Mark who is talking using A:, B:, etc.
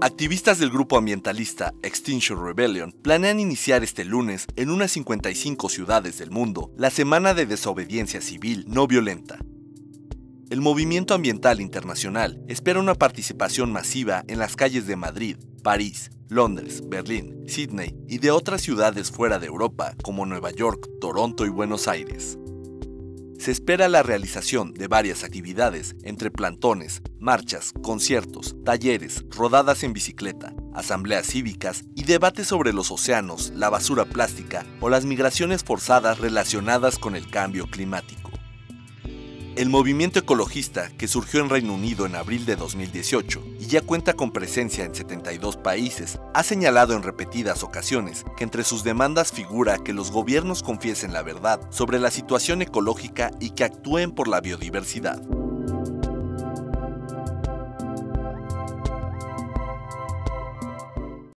A: Activistas del grupo ambientalista Extinction Rebellion planean iniciar este lunes en unas 55 ciudades del mundo la Semana de Desobediencia Civil No Violenta. El movimiento ambiental internacional espera una participación masiva en las calles de Madrid, París, Londres, Berlín, Sydney y de otras ciudades fuera de Europa como Nueva York, Toronto y Buenos Aires se espera la realización de varias actividades entre plantones, marchas, conciertos, talleres, rodadas en bicicleta, asambleas cívicas y debates sobre los océanos, la basura plástica o las migraciones forzadas relacionadas con el cambio climático. El movimiento ecologista, que surgió en Reino Unido en abril de 2018 y ya cuenta con presencia en 72 países, ha señalado en repetidas ocasiones que entre sus demandas figura que los gobiernos confiesen la verdad sobre la situación ecológica y que actúen por la biodiversidad.